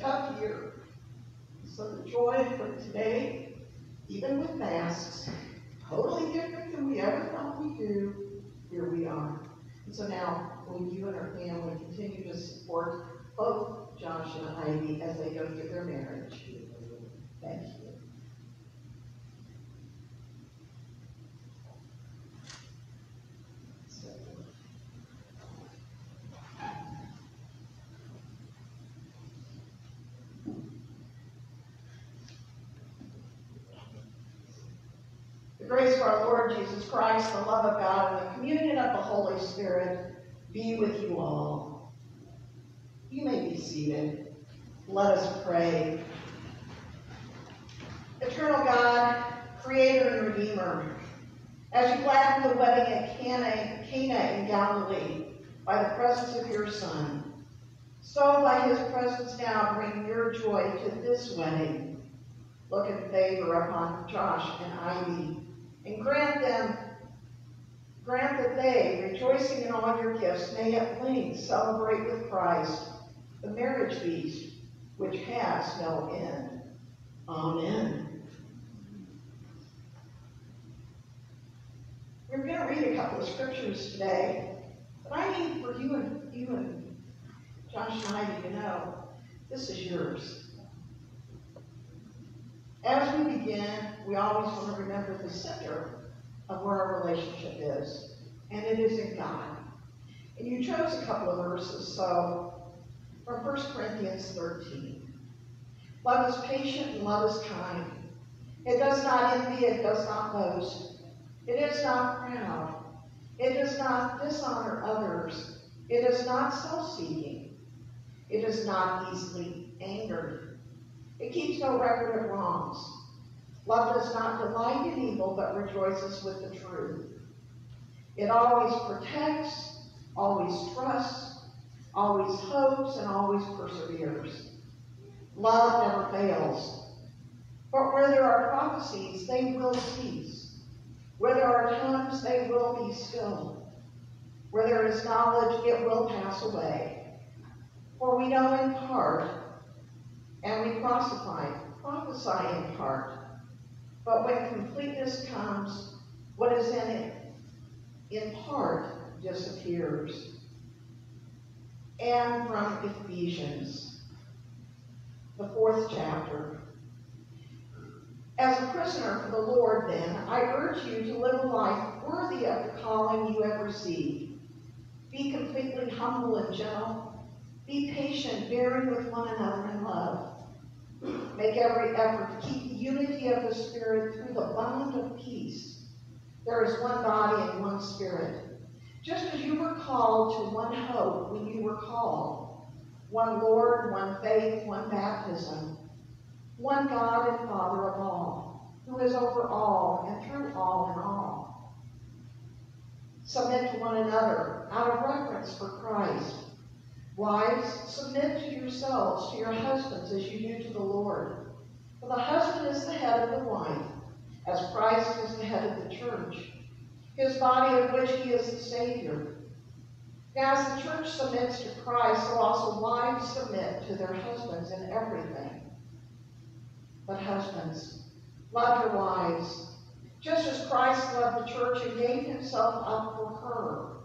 tough year. So the joy for today, even with masks, totally different than we ever thought we'd do, here we are. And so now, will you and our family continue to support both Josh and Ivy as they go through their marriage? Thank you. The grace of our Lord Jesus Christ, the love of God, and the communion of the Holy Spirit be with you all. You may be seated. Let us pray. Eternal God, Creator and Redeemer, as you gladdened the wedding at Cana, Cana in Galilee by the presence of your Son, so by his presence now bring your joy to this wedding. Look in favor upon Josh and Ivy and grant them, grant that they, rejoicing in all your gifts, may at length celebrate with Christ the marriage feast which has no end. Amen. We're going to read a couple of scriptures today, but I need for you and you and Josh and I to know this is yours. As we begin, we always want to remember the center of where our relationship is, and it is in God. And you chose a couple of verses, so from 1 Corinthians 13. Love is patient and love is kind. It does not envy, it does not boast. It is not proud. It does not dishonor others. It is not self-seeking. It is not easily angered. It keeps no record of wrongs. Love does not delight in evil, but rejoices with the truth. It always protects, always trusts, always hopes, and always perseveres. Love never fails. But where there are prophecies, they will cease. Where there are tongues, they will be still. Where there is knowledge, it will pass away. For we know in part, and we prophesy, prophesy in part. But when completeness comes, what is in it, in part, disappears. And from Ephesians, the fourth chapter. As a prisoner for the Lord, then, I urge you to live a life worthy of the calling you have received. Be completely humble and gentle. Be patient, bearing with one another in love. Make every effort to keep the unity of the Spirit through the bond of peace. There is one body and one Spirit. Just as you were called to one hope when you were called, one Lord, one faith, one baptism, one God and Father of all, who is over all and through all and all. Submit to one another out of reverence for Christ. Wives, submit to yourselves to your husbands as you do to the Lord. For the husband is the head of the wife, as Christ is the head of the church, his body of which he is the Savior. Now, as the church submits to Christ, so also wives submit to their husbands in everything. But husbands, love your wives, just as Christ loved the church and gave himself up for her,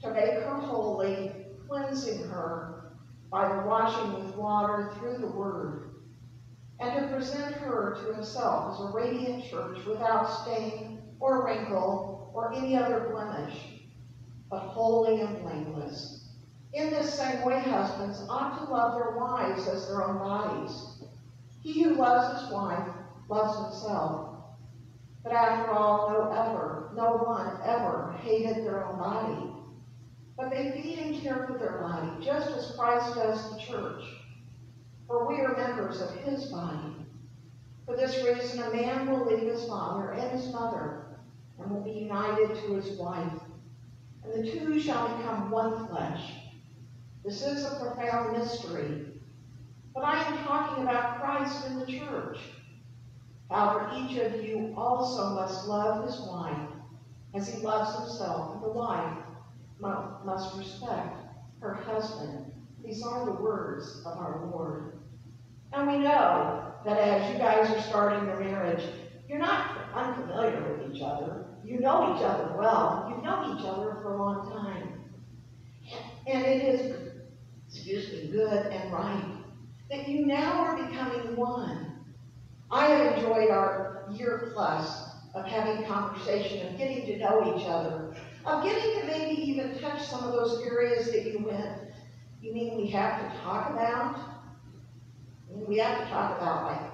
to make her holy, cleansing her by the washing with water through the word, and to present her to himself as a radiant church without stain or wrinkle or any other blemish, but holy and blameless. In this same way, husbands ought to love their wives as their own bodies. He who loves his wife loves himself. But after all, no ever, no one ever hated their own body but they feed and care for their body, just as Christ does the church. For we are members of his body. For this reason, a man will leave his father and his mother, and will be united to his wife. And the two shall become one flesh. This is a profound mystery. But I am talking about Christ and the church. However, each of you also must love his wife as he loves himself, and the wife must respect her husband. These are the words of our Lord. And we know that as you guys are starting your marriage, you're not unfamiliar with each other. You know each other well. You've known each other for a long time. And it is, excuse me, good and right that you now are becoming one. I have enjoyed our year plus of having conversation, of getting to know each other, of getting to maybe even touch some of those areas that you went, you mean we have to talk about? I mean, we have to talk about like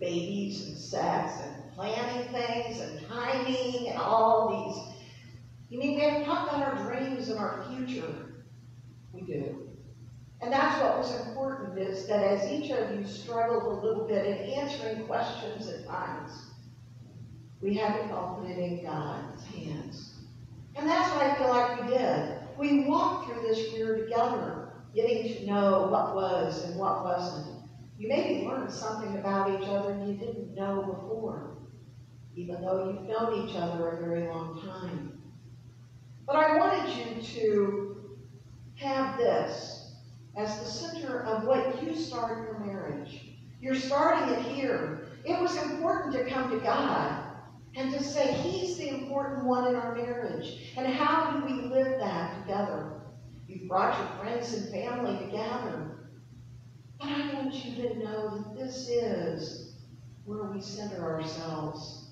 babies and sex and planning things and timing and all these. You mean we have to talk about our dreams and our future? We do. And that's what was important is that as each of you struggled a little bit in answering questions at times, we had to put it in God's hands. And that's what I feel like we did. We walked through this year together, getting to know what was and what wasn't. You maybe learned something about each other you didn't know before, even though you've known each other a very long time. But I wanted you to have this as the center of what you start your marriage. You're starting it here. It was important to come to God and to say He's the important one in our marriage. And how do we live that together? You've brought your friends and family together. But I want you to know that this is where we center ourselves.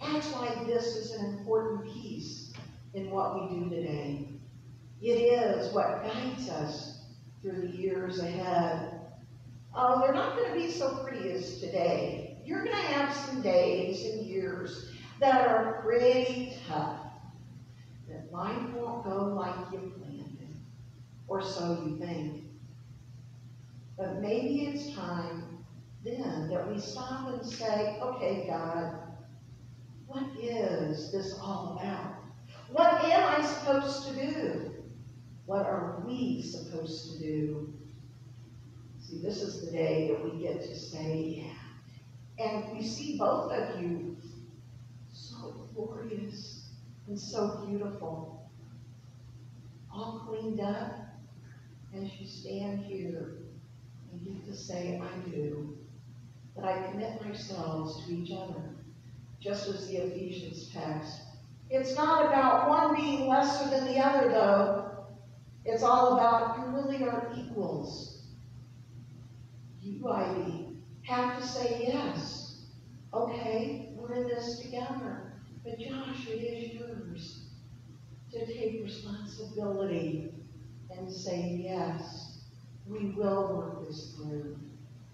That's why this is an important piece in what we do today. It is what guides us through the years ahead. Oh, they're not going to be so pretty as today. You're going to have some days and that are pretty tough. That life won't go like you planned it, or so you think. But maybe it's time then that we stop and say, okay, God, what is this all about? What am I supposed to do? What are we supposed to do? See, this is the day that we get to say, yeah. And we see both of you so glorious and so beautiful, all cleaned up as you stand here and get to say, I do. That I commit myself to each other, just as the Ephesians text. It's not about one being lesser than the other, though. It's all about you really are equals. You, Ivy, have to say yes. Okay, we're in this together. But Josh, it is yours to take responsibility and say yes we will work this through.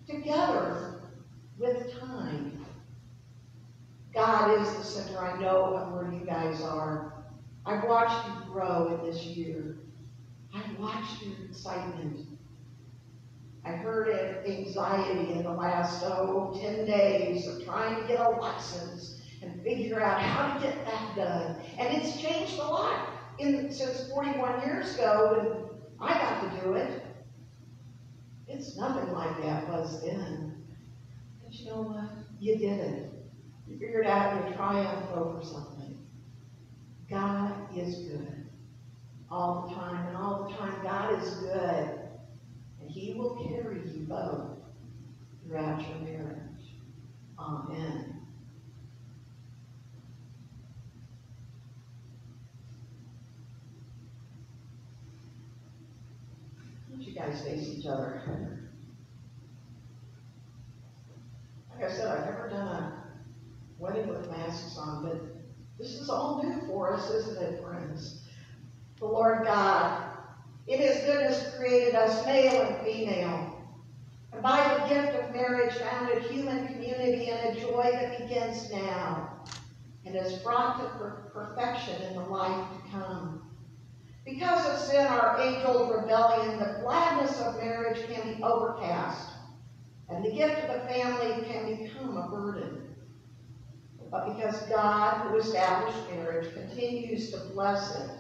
Together, with time. God is the center, I know, of where you guys are. I've watched you grow in this year. I've watched your excitement. I heard anxiety in the last, oh, 10 days of trying to get a license and figure out how to get that done. And it's changed a lot in, since 41 years ago when I got to do it. It's nothing like that was then. But you know what? You did it. You figured out you triumph over something. God is good all the time, and all the time God is good. And He will carry you both throughout your marriage. Amen. you guys face each other. Like I said, I've never done a wedding with masks on, but this is all new for us, isn't it, friends? The Lord God, in His goodness, created us male and female. And by the gift of marriage, founded human community and a joy that begins now and is brought to per perfection in the life to come. Because of sin, our age-old rebellion, the gladness of marriage can be overcast, and the gift of a family can become a burden. But because God, who established marriage, continues to bless it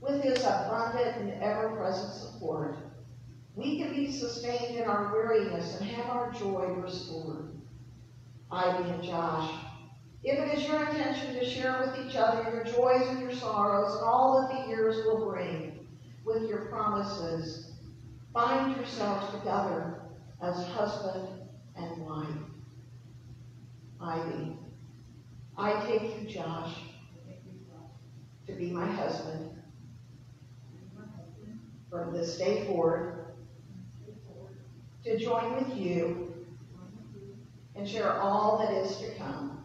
with his abundant and ever-present support, we can be sustained in our weariness and have our joy restored. Ivy and Josh, if it is your intention to share with each other your joys and your sorrows and all that the years will bring, with your promises. Bind yourselves together as husband and wife. Ivy, I take you, Josh, to be my husband from this day forward, to join with you and share all that is to come.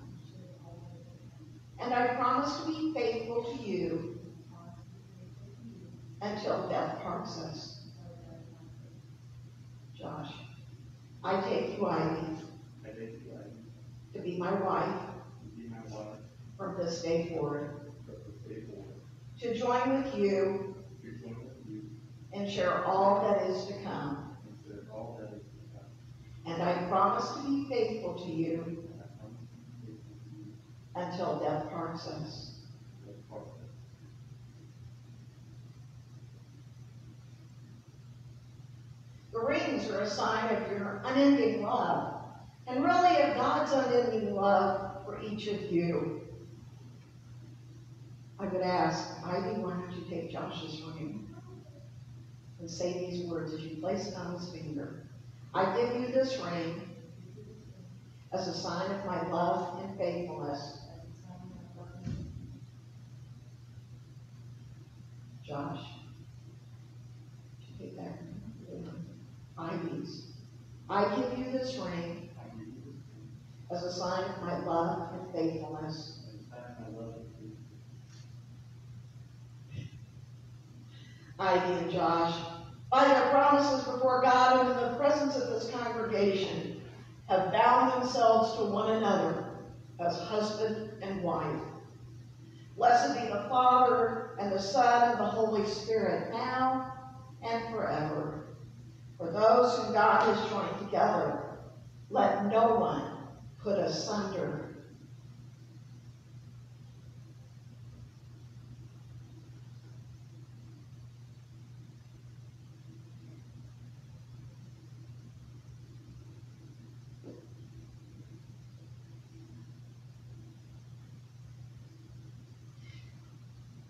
And I promise to be faithful to you until death parts us. Josh, I take you, Ivy, I take you, Ivy, to be my wife to be my wife from this day forward, from this day forward, to join with you to join with you and share all that is to come. and share all that is to come. And I promise to be faithful to you And I promise to be faithful to you until death parts us. The rings are a sign of your unending love, and really of God's unending love for each of you. I would ask, Ivy, why don't you take Josh's ring and say these words as you place it on his finger. I give you this ring as a sign of my love and faithfulness. Josh, take that. I give you this ring as a sign of my love and faithfulness. Ivy and Josh, by their promises before God and in the presence of this congregation, have bound themselves to one another as husband and wife. Blessed be the Father, and the Son, and the Holy Spirit, now and forever. For those whom God has joined together, let no one put asunder.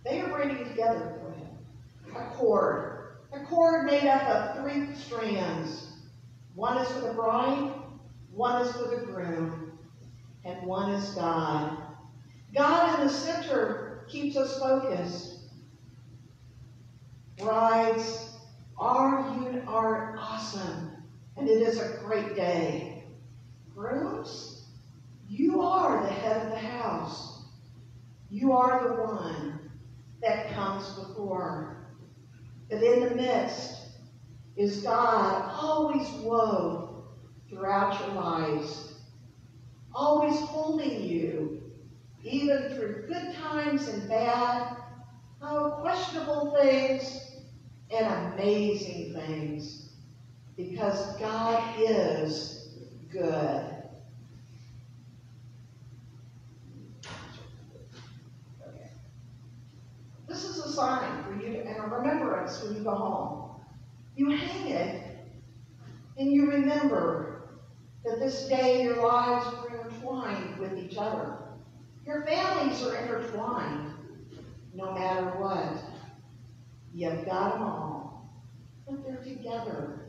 They are braiding together for him a cord, a cord made up of three strands. One is for the bride, one is for the groom, and one is God. God in the center keeps us focused. Brides, our you are awesome, and it is a great day. Grooms, you are the head of the house. You are the one that comes before. But in the midst is God always wove throughout your lives, always holding you, even through good times and bad, oh, questionable things and amazing things, because God is good. This is a sign for you to, and a remembrance when you go home. You hang it and you remember that this day your lives were intertwined with each other. Your families are intertwined no matter what. You've got them all, but they're together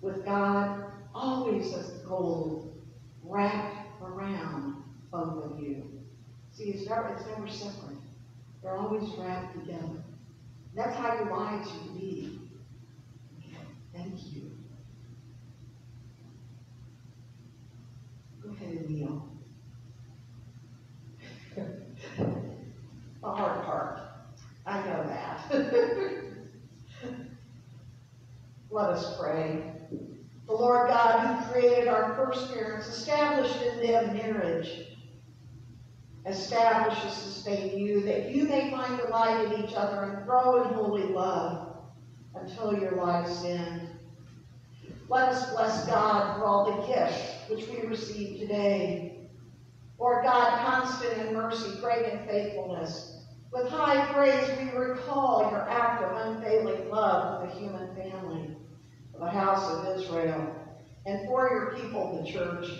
with God always as the gold wrapped around both of you. See, it's never, it's never separate. They're always wrapped together. That's how your lives should be. Thank you. Go ahead and kneel. the hard part. I know that. Let us pray. The Lord God who created our first parents established in them marriage. Establish and sustain you that you may find delight in each other and grow in holy love until your lives end. Let us bless God for all the gifts which we receive today. Lord God, constant in mercy, great in faithfulness. With high praise, we recall your act of unfailing love for the human family, for the house of Israel, and for your people, the church.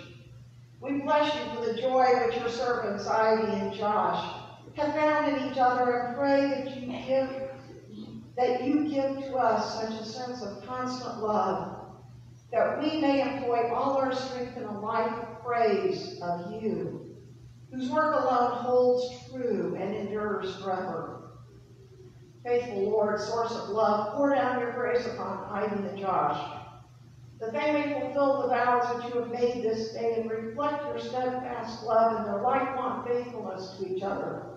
We bless you for the joy which your servants, Ivy and Josh, have found in each other and pray that you give that you give to us such a sense of constant love, that we may employ all our strength in a life of praise of you, whose work alone holds true and endures forever. Faithful Lord, source of love, pour down your grace upon Ivy and Josh, that they may fulfill the vows that you have made this day and reflect your steadfast love and their lifelong faithfulness to each other.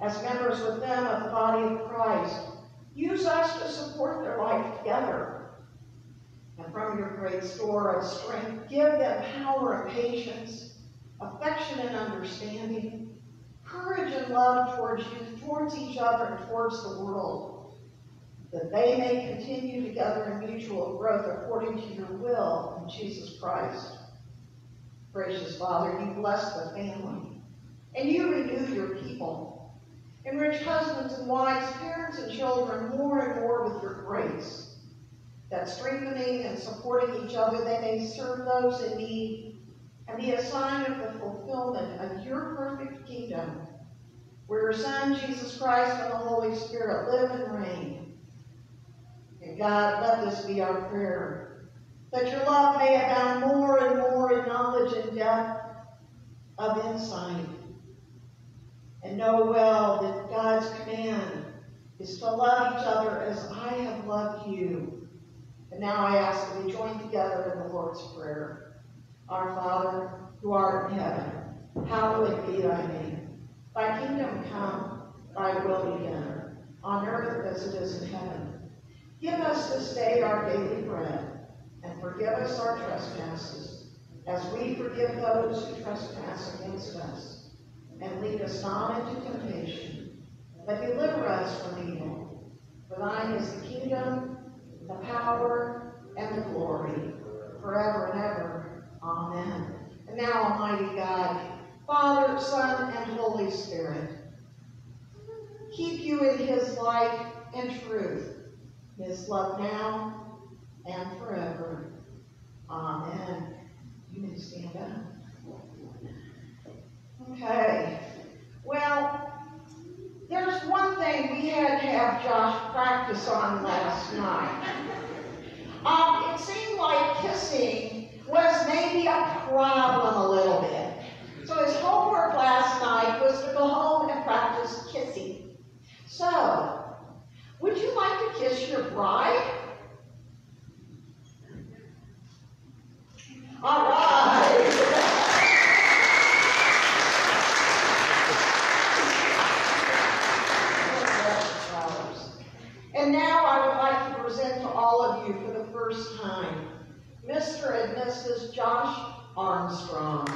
As members with them of the body of Christ, use us to support their life together. And from your great store of strength, give them power and patience, affection and understanding, courage and love towards you, towards each other, and towards the world, that they may continue together in mutual growth according to your will in Jesus Christ. Gracious Father, you bless the family, and you renew your people. Enrich husbands and wives, parents and children more and more with your grace, that strengthening and supporting each other, they may serve those in need and be a sign of the fulfillment of your perfect kingdom, where your Son, Jesus Christ, and the Holy Spirit live and reign. And God, let this be our prayer, that your love may abound more and more in knowledge and depth of insight. And know well that God's command is to love each other as I have loved you. And now I ask that we join together in the Lord's Prayer. Our Father, who art in heaven, hallowed be thy name. Thy kingdom come, thy will be done, on earth as it is in heaven. Give us this day our daily bread, and forgive us our trespasses, as we forgive those who trespass against us. And lead us not into temptation, but deliver us from evil. For thine is the kingdom, the power, and the glory, forever and ever. Amen. And now, Almighty God, Father, Son, and Holy Spirit, keep you in his light and truth, his love now and forever. Amen. You may stand up. Okay. Well, there's one thing we had to have Josh practice on last night. Um, it seemed like kissing was maybe a problem a little bit. So his homework last night was to go home and practice kissing. So, would you like to kiss your bride? All right. And now I would like to present to all of you for the first time, Mr. and Mrs. Josh Armstrong.